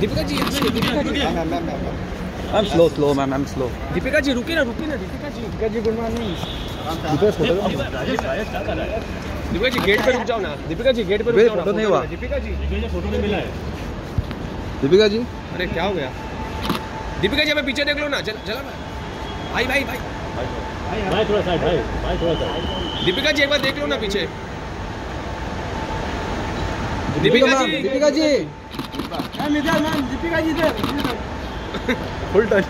दीपिका जी यहाँ से Deepika ji. Ma'am ma'am ma'am ma'am. Ma'am slow slow ma'am ma'am slow Deepika ji रुकी ना रुकी ना Deepika ji. Deepika ji good morning Deepika ji gate पे रुक जाओ ना। दीपिका जी गेट पे रुक वे जाओ ना फ़ोटो नहीं फ़ोटो हुआ। लेना। दीपिका जी। दीपिका जी? अरे क्या हो गया? दीपिका जी हमें पीछे देख लो ना चल चला भाई। भाई भाई भाई। थोड़ा साइड भाई भाई थोड़ा साइड दीपिका जी एक बार देख लो ना पीछे। दीपिका जी। दीपिका जी। मैम इधर मैम दीपिका जी इधर। Full touch